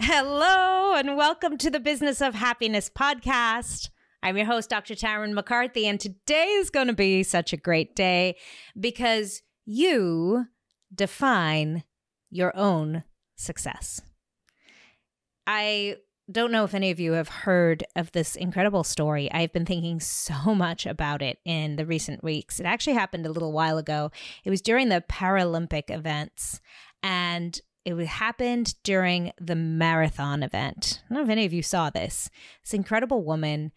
Hello, and welcome to the Business of Happiness podcast. I'm your host, Dr. Tarryn MacCarthy, and today is going to be such a great day because you define your own success. I don't know if any of you have heard of this incredible story. I've been thinking so much about it in the recent weeks. It actually happened a little while ago. It was during the Paralympic events, and it happened during the marathon event. I don't know if any of you saw this. This incredible woman,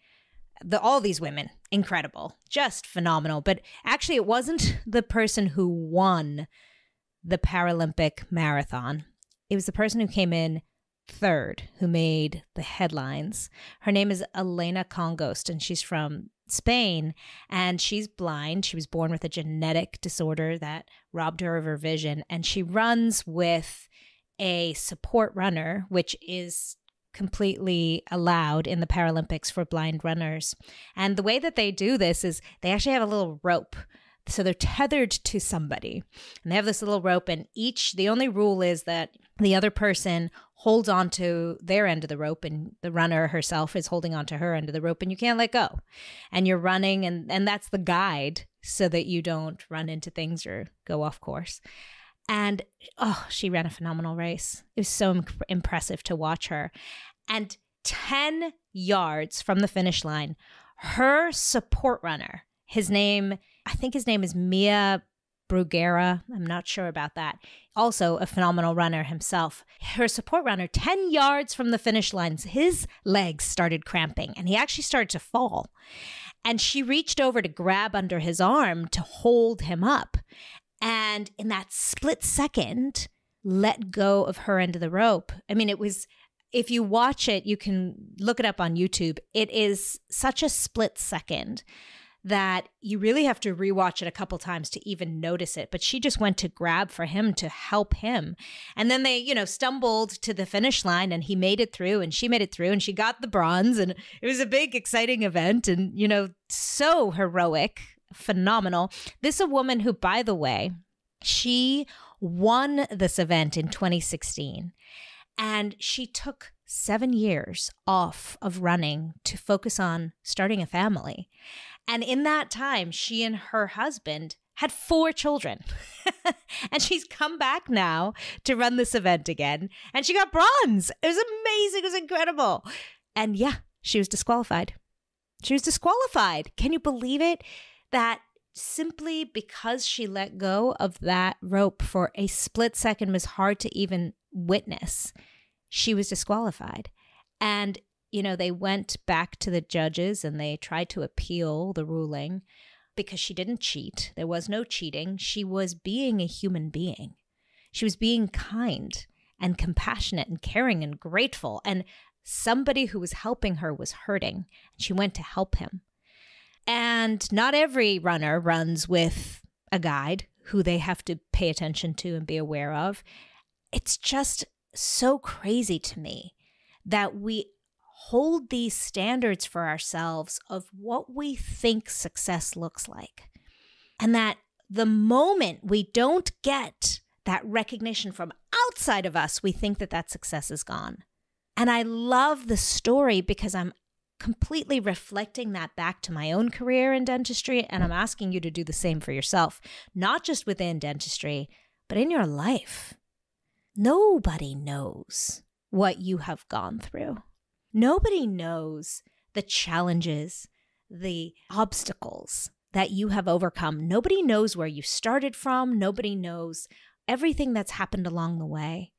the all these women, incredible, just phenomenal. But actually, it wasn't the person who won the Paralympic marathon. It was the person who came in third who made the headlines. Her name is Elena Congost, and she's from Spain, and she's blind. She was born with a genetic disorder that robbed her of her vision, and she runs with a support runner, which is completely allowed in the Paralympics for blind runners. And the way that they do this is they actually have a little rope so they're tethered to somebody and they have this little rope and each the only rule is that the other person holds on to their end of the rope and the runner herself is holding on to her end of the rope and you can't let go. And you're running and and that's the guide so that you don't run into things or go off course. And oh she ran a phenomenal race. It was so imp- impressive to watch her. And 10 yards from the finish line her support runner his name i think his name is mia Bruguera. I'm not sure about that. Also, a phenomenal runner himself. Her support runner, 10 yards from the finish lines, his legs started cramping and he actually started to fall. And she reached over to grab under his arm to hold him up. And in that split second, let go of her end of the rope. I mean, it was if you watch it, you can look it up on YouTube. It is such a split second that you really have to rewatch it a couple times to even notice it. But she just went to grab for him to help him. And then they, you know, stumbled to the finish line and he made it through and she made it through and she got the bronze. And it was a big, exciting event and, you know, so heroic, phenomenal. This a woman who, by the way, she won this event in 2016 and she took seven years off of running to focus on starting a family. And in that time, she and her husband had four children. and she's come back now to run this event again. And she got bronze. It was amazing. It was incredible. And yeah, she was disqualified. She was disqualified. Can you believe it? That simply because she let go of that rope for a split second was hard to even witness, she was disqualified. And you know, they went back to the judges and they tried to appeal the ruling because she didn't cheat. There was no cheating. She was being a human being. She was being kind and compassionate and caring and grateful. And somebody who was helping her was hurting. And she went to help him. And not every runner runs with a guide who they have to pay attention to and be aware of. It's just so crazy to me that we hold these standards for ourselves of what we think success looks like. And that the moment we don't get that recognition from outside of us, we think that that success is gone. And I love the story because I'm completely reflecting that back to my own career in dentistry. And I'm asking you to do the same for yourself, not just within dentistry, but in your life. Nobody knows what you have gone through. Nobody knows the challenges, the obstacles that you have overcome. Nobody knows where you started from. Nobody knows everything that's happened along the way.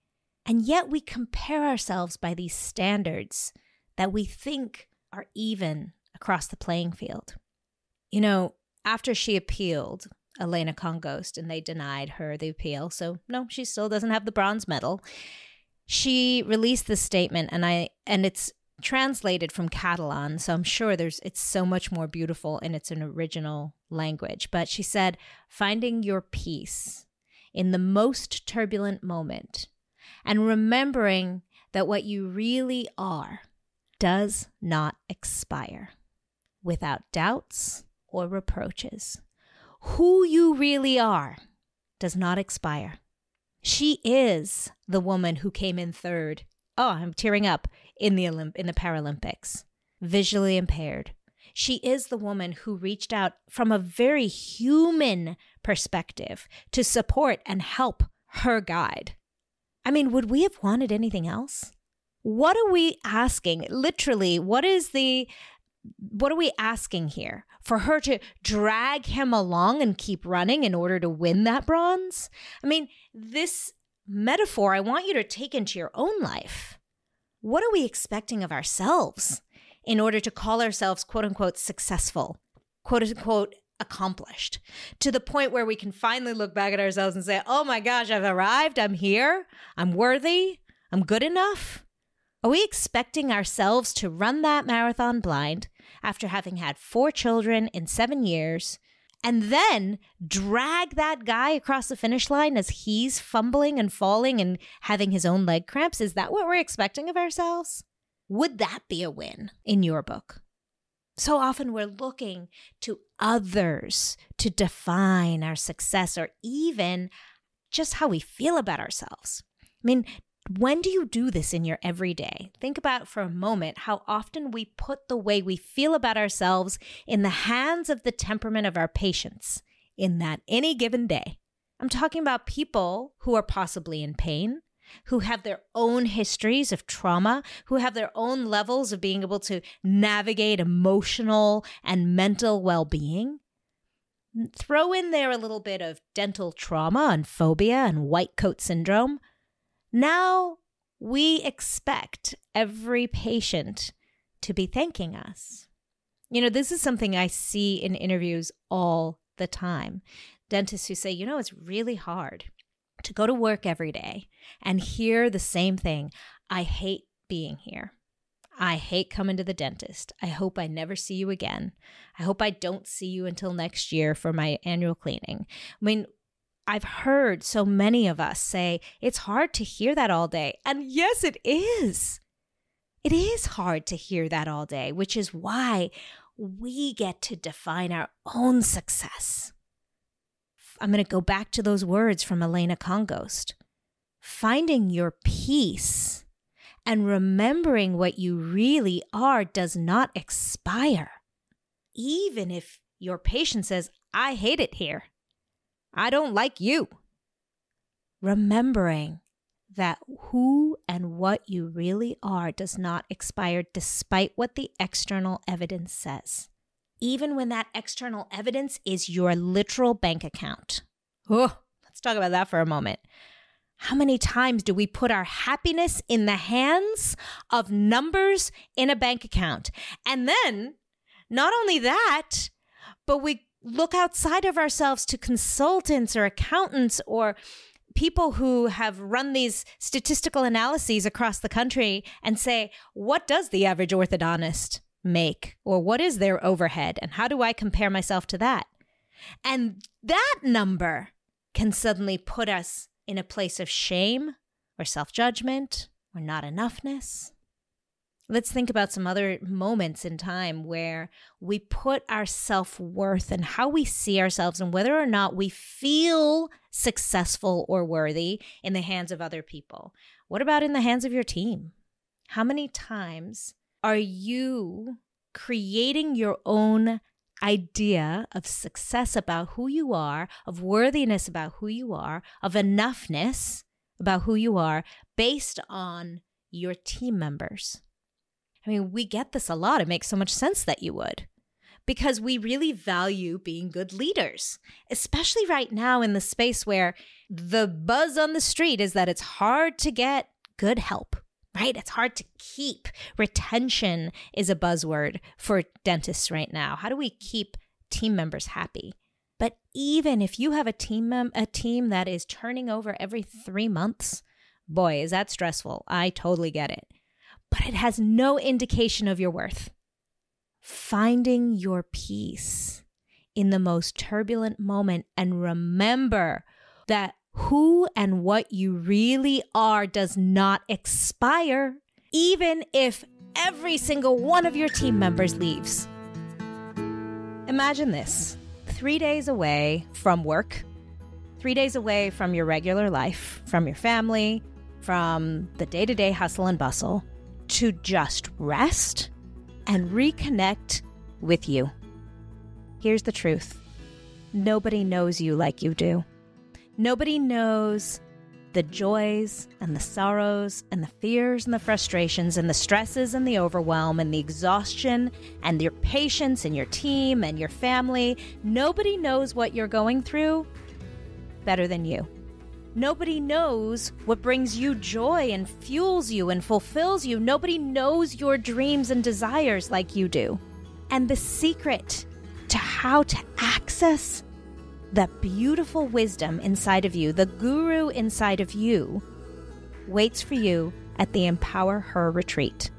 And yet we compare ourselves by these standards that we think are even across the playing field. You know, after she appealed, Elena Congost, and they denied her the appeal. So, no, she still doesn't have the bronze medal. She released this statement, and I and it's translated from Catalan, so I'm sure there's it's so much more beautiful in its an original language. But she said, finding your peace in the most turbulent moment and remembering that what you really are does not expire without doubts or reproaches. Who you really are does not expire. She is the woman who came in third oh, I'm tearing up in the Olymp- in the Paralympics. Visually impaired. She is the woman who reached out from a very human perspective to support and help her guide. I mean, would we have wanted anything else? What are we asking? Literally, what is the what are we asking here? For her to drag him along and keep running in order to win that bronze? I mean, this metaphor I want you to take into your own life. What are we expecting of ourselves in order to call ourselves quote unquote successful, quote unquote accomplished, to the point where we can finally look back at ourselves and say, oh my gosh, I've arrived, I'm here, I'm worthy, I'm good enough? Are we expecting ourselves to run that marathon blind after having had four children in seven years and then drag that guy across the finish line as he's fumbling and falling and having his own leg cramps? Is that what we're expecting of ourselves? Would that be a win in your book? So often we're looking to others to define our success or even just how we feel about ourselves. I mean, when do you do this in your everyday? Think about for a moment how often we put the way we feel about ourselves in the hands of the temperament of our patients in that any given day. I'm talking about people who are possibly in pain, who have their own histories of trauma, who have their own levels of being able to navigate emotional and mental well being. Throw in there a little bit of dental trauma and phobia and white coat syndrome now we expect every patient to be thanking us. You know, this is something I see in interviews all the time. Dentists who say, you know, it's really hard to go to work every day and hear the same thing. I hate being here. I hate coming to the dentist. I hope I never see you again. I hope I don't see you until next year for my annual cleaning. I mean, I've heard so many of us say it's hard to hear that all day. And yes, it is. It is hard to hear that all day, which is why we get to define our own success. I'm going to go back to those words from Elena Congost. Finding your peace and remembering what you really are does not expire. Even if your patient says, I hate it here. I don't like you. Remembering that who and what you really are does not expire despite what the external evidence says. Even when that external evidence is your literal bank account. Oh, let's talk about that for a moment. How many times do we put our happiness in the hands of numbers in a bank account? And then, not only that, but we look outside of ourselves to consultants or accountants or people who have run these statistical analyses across the country and say, what does the average orthodontist make? Or what is their overhead? And how do I compare myself to that? And that number can suddenly put us in a place of shame or self judgment or not enoughness. Let's think about some other moments in time where we put our self worth and how we see ourselves and whether or not we feel successful or worthy in the hands of other people. What about in the hands of your team? How many times are you creating your own idea of success about who you are, of worthiness about who you are, of enoughness about who you are based on your team members? I mean, we get this a lot. It makes so much sense that you would because we really value being good leaders, especially right now in the space where the buzz on the street is that it's hard to get good help, right? It's hard to keep. Retention is a buzzword for dentists right now. How do we keep team members happy? But even if you have a team mem- a team that is turning over every 3 months, boy, is that stressful. I totally get it but it has no indication of your worth. Finding your peace in the most turbulent moment and remember that who and what you really are does not expire, even if every single one of your team members leaves. Imagine this three days away from work, three days away from your regular life, from your family, from the day to day hustle and bustle to just rest and reconnect with you. Here's the truth nobody knows you like you do. Nobody knows the joys and the sorrows and the fears and the frustrations and the stresses and the overwhelm and the exhaustion and your patience and your team and your family. Nobody knows what you're going through better than you. Nobody knows what brings you joy and fuels you and fulfills you. Nobody knows your dreams and desires like you do. And the secret to how to access that beautiful wisdom inside of you, the guru inside of you, waits for you at the Empower Her retreat.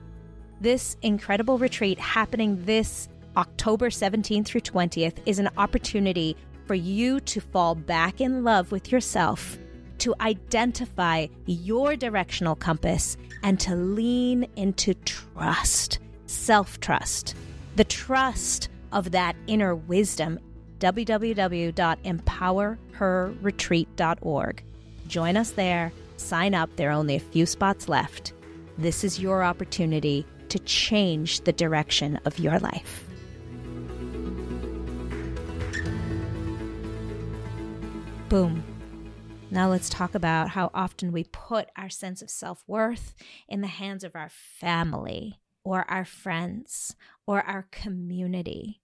This incredible retreat happening this October 17th through 20th is an opportunity for you to fall back in love with yourself to identify your directional compass and to lean into trust, self trust, the trust of that inner wisdom. www.empowerherretreat.org. Join us there. Sign up. There are only a few spots left. This is your opportunity to change the direction of your life. Boom. Now let's talk about how often we put our sense of self worth in the hands of our family or our friends or our community.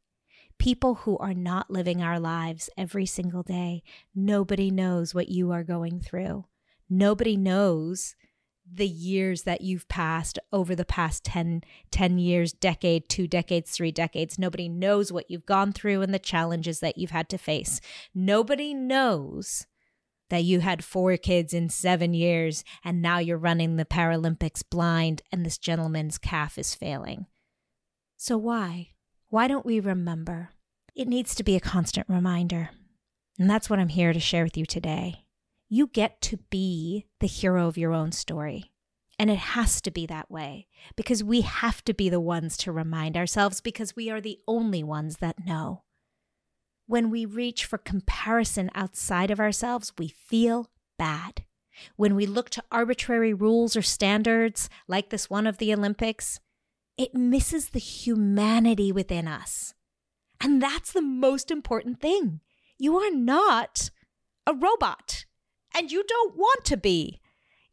People who are not living our lives every single day. Nobody knows what you are going through. Nobody knows the years that you've passed over the past 10, 10 years, decade, two decades, three decades. Nobody knows what you've gone through and the challenges that you've had to face. Nobody knows that you had four kids in seven years and now you're running the Paralympics blind and this gentleman's calf is failing. So, why? Why don't we remember? It needs to be a constant reminder. And that's what I'm here to share with you today. You get to be the hero of your own story. And it has to be that way because we have to be the ones to remind ourselves because we are the only ones that know. When we reach for comparison outside of ourselves, we feel bad. When we look to arbitrary rules or standards, like this one of the Olympics, it misses the humanity within us. And that's the most important thing. You are not a robot, and you don't want to be.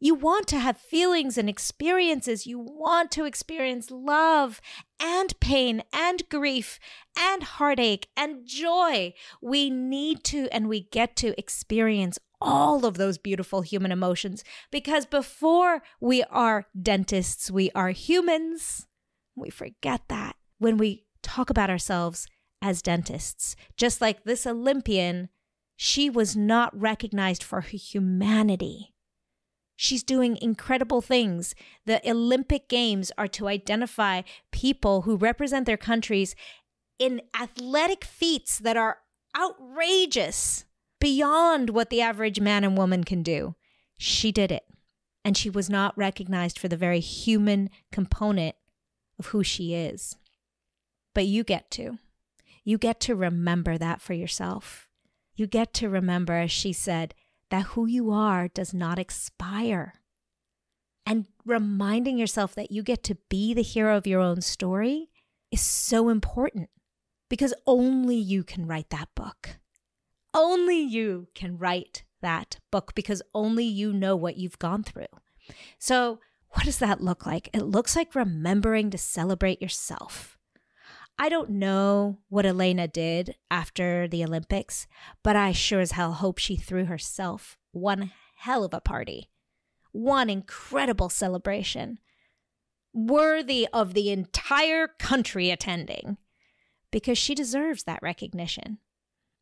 You want to have feelings and experiences. You want to experience love and pain and grief and heartache and joy. We need to and we get to experience all of those beautiful human emotions because before we are dentists, we are humans. We forget that when we talk about ourselves as dentists. Just like this Olympian, she was not recognized for her humanity. She's doing incredible things. The Olympic Games are to identify people who represent their countries in athletic feats that are outrageous beyond what the average man and woman can do. She did it. And she was not recognized for the very human component of who she is. But you get to. You get to remember that for yourself. You get to remember, as she said, that who you are does not expire. And reminding yourself that you get to be the hero of your own story is so important because only you can write that book. Only you can write that book because only you know what you've gone through. So, what does that look like? It looks like remembering to celebrate yourself. I don't know what Elena did after the Olympics, but I sure as hell hope she threw herself one hell of a party. One incredible celebration, worthy of the entire country attending, because she deserves that recognition.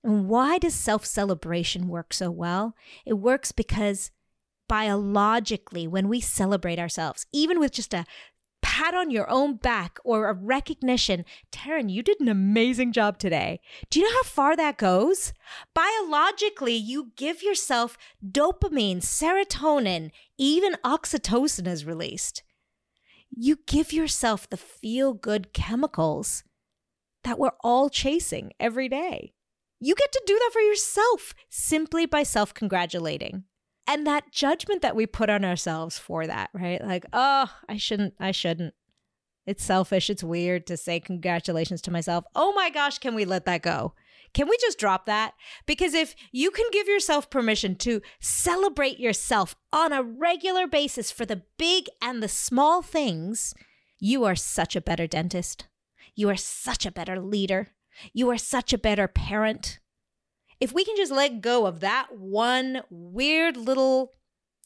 And why does self celebration work so well? It works because biologically, when we celebrate ourselves, even with just a pat on your own back or a recognition. Tarryn, you did an amazing job today. Do you know how far that goes? Biologically, you give yourself dopamine, serotonin, even oxytocin is released. You give yourself the feel good chemicals that we're all chasing every day. You get to do that for yourself simply by self congratulating. And that judgment that we put on ourselves for that, right? Like, oh, I shouldn't, I shouldn't. It's selfish. It's weird to say congratulations to myself. Oh my gosh, can we let that go? Can we just drop that? Because if you can give yourself permission to celebrate yourself on a regular basis for the big and the small things, you are such a better dentist. You are such a better leader. You are such a better parent. If we can just let go of that one weird little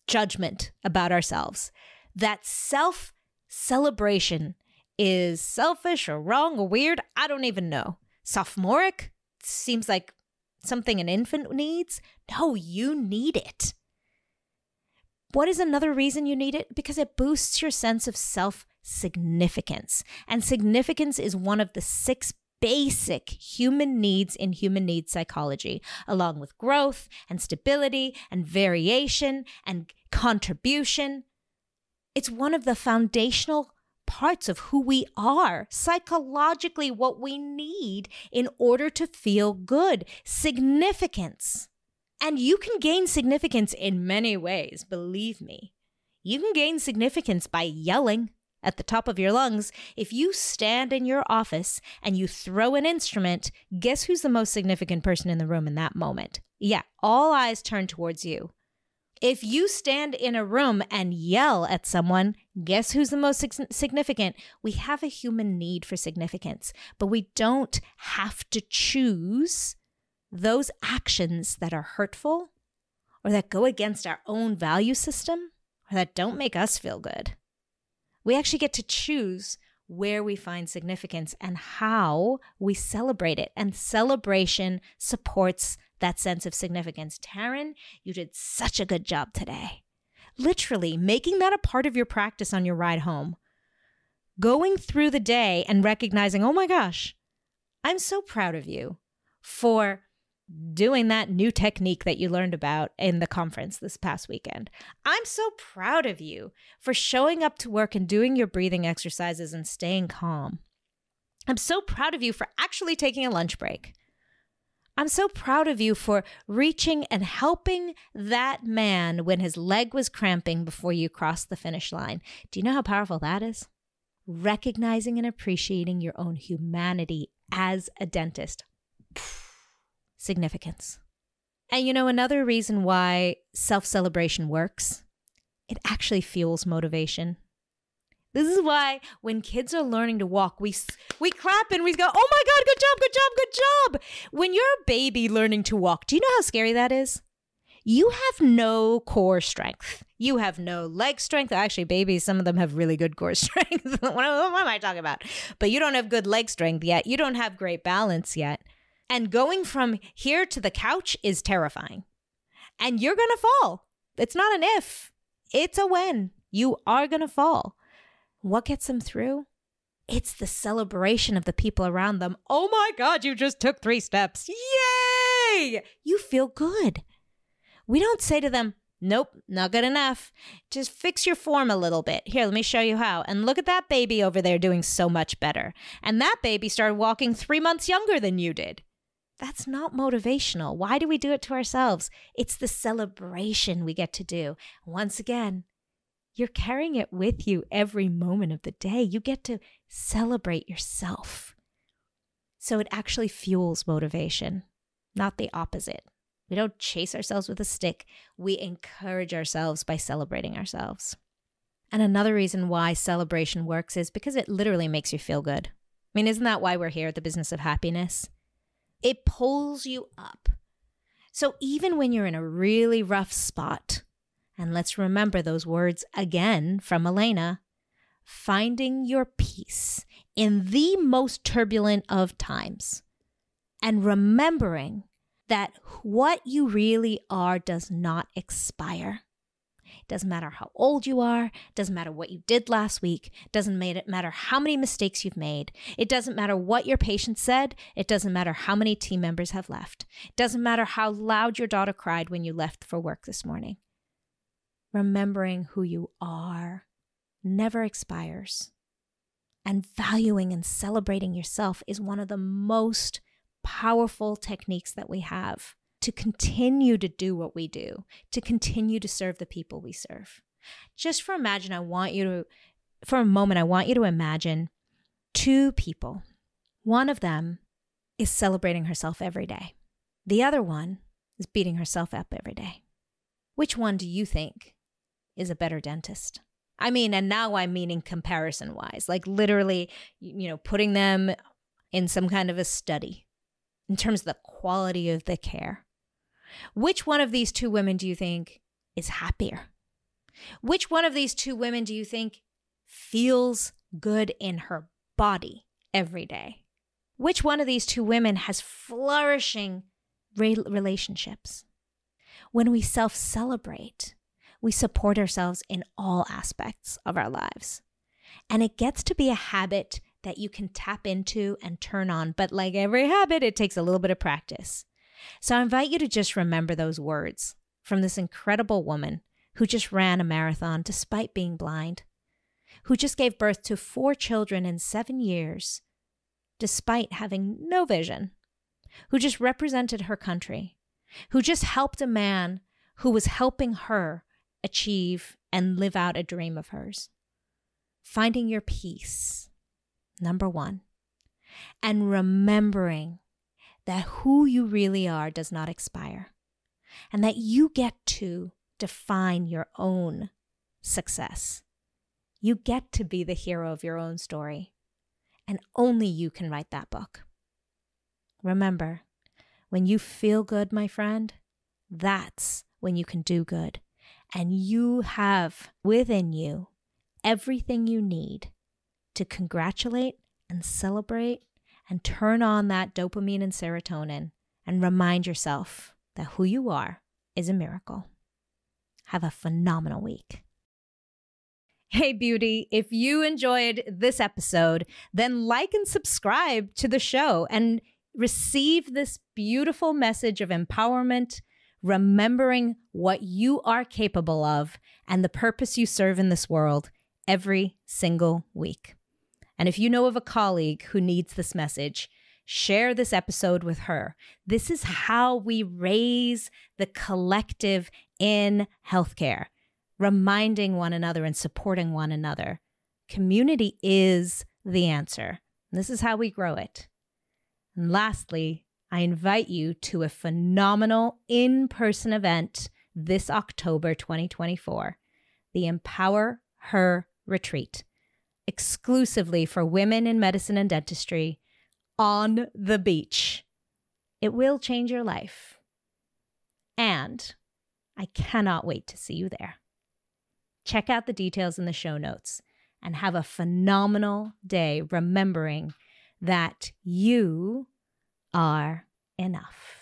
judgment about ourselves, that self celebration is selfish or wrong or weird, I don't even know. Sophomoric? seems like something an infant needs. No, you need it. What is another reason you need it? Because it boosts your sense of self significance. And significance is one of the six basic human needs in human needs psychology, along with growth and stability and variation and contribution. It's one of the foundational parts of who we are, psychologically, what we need in order to feel good. Significance. And you can gain significance in many ways, believe me. You can gain significance by yelling at the top of your lungs. If you stand in your office and you throw an instrument, guess who's the most significant person in the room in that moment? Yeah, all eyes turn towards you. If you stand in a room and yell at someone, guess who's the most significant? We have a human need for significance, but we don't have to choose those actions that are hurtful or that go against our own value system or that don't make us feel good. We actually get to choose where we find significance and how we celebrate it. And celebration supports that sense of significance. Tarryn, you did such a good job today. Literally making that a part of your practice on your ride home. Going through the day and recognizing, oh my gosh, I'm so proud of you for doing that new technique that you learned about in the conference this past weekend. I'm so proud of you for showing up to work and doing your breathing exercises and staying calm. I'm so proud of you for actually taking a lunch break. I'm so proud of you for reaching and helping that man when his leg was cramping before you crossed the finish line. Do you know how powerful that is? Recognizing and appreciating your own humanity as a dentist. Significance. And you know, another reason why self celebration works, it actually fuels motivation. This is why when kids are learning to walk, we we clap and we go, "Oh my god, good job, good job, good job." When you're a baby learning to walk, do you know how scary that is? You have no core strength. You have no leg strength. Actually, babies, some of them have really good core strength. what, am I talking about? But you don't have good leg strength yet. You don't have great balance yet. And going from here to the couch is terrifying. And you're going to fall. It's not an if, it's a when. You are going to fall. What gets them through? It's the celebration of the people around them. Oh my God, you just took three steps. Yay! You feel good. We don't say to them, Nope, not good enough. Just fix your form a little bit. Here, let me show you how. And look at that baby over there doing so much better. And that baby started walking three months younger than you did. That's not motivational. Why do we do it to ourselves? It's the celebration we get to do. Once again, you're carrying it with you every moment of the day. You get to celebrate yourself. So it actually fuels motivation, not the opposite. We don't chase ourselves with a stick, we encourage ourselves by celebrating ourselves. And another reason why celebration works is because it literally makes you feel good. I mean, isn't that why we're here at the business of happiness? It pulls you up. So even when you're in a really rough spot, and let's remember those words again from Elena finding your peace in the most turbulent of times and remembering that what you really are does not expire. Doesn't matter how old you are, doesn't matter what you did last week, doesn't matter how many mistakes you've made. It doesn't matter what your patient said, it doesn't matter how many team members have left. It doesn't matter how loud your daughter cried when you left for work this morning remembering who you are never expires. And valuing and celebrating yourself is one of the most powerful techniques that we have to continue to do what we do, to continue to serve the people we serve. Just for imagine, I want you to, for a moment, I want you to imagine two people. One of them is celebrating herself every day, the other one is beating herself up every day. Which one do you think is a better dentist? I mean, and now I'm meaning comparison wise, like literally, you know, putting them in some kind of a study in terms of the quality of the care. Which one of these two women do you think is happier? Which one of these two women do you think feels good in her body every day? Which one of these two women has flourishing re- relationships? When we self celebrate, we support ourselves in all aspects of our lives. And it gets to be a habit that you can tap into and turn on. But like every habit, it takes a little bit of practice. So I invite you to just remember those words from this incredible woman who just ran a marathon despite being blind, who just gave birth to four children in seven years despite having no vision, who just represented her country, who just helped a man who was helping her achieve and live out a dream of hers. Finding your peace, number one, and remembering that who you really are does not expire, and that you get to define your own success. You get to be the hero of your own story, and only you can write that book. Remember, when you feel good, my friend, that's when you can do good. And you have within you everything you need to congratulate and celebrate and turn on that dopamine and serotonin and remind yourself that who you are is a miracle. Have a phenomenal week. Hey, beauty, if you enjoyed this episode, then like and subscribe to the show and receive this beautiful message of empowerment, remembering what you are capable of and the purpose you serve in this world every single week. And if you know of a colleague who needs this message, share this episode with her. This is how we raise the collective in healthcare, reminding one another and supporting one another. Community is the answer. This is how we grow it. And lastly, I invite you to a phenomenal in person event this October 2024 the Empower Her Retreat exclusively for women in medicine and dentistry on the beach. It will change your life. And I cannot wait to see you there. Check out the details in the show notes and have a phenomenal day remembering that you are enough.